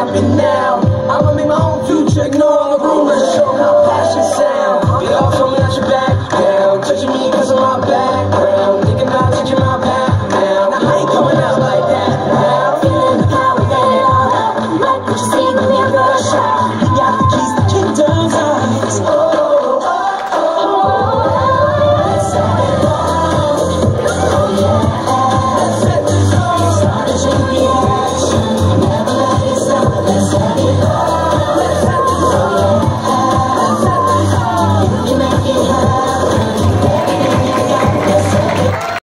happening now. I'm gonna make my own future, ignore all the rumors, show how passion sound. Be off, show at your you back down. Touching me cause of my background. Thinking about touching my background. Now I ain't coming out like that now. Feeling the power that it all up. Like what you see, the mirror.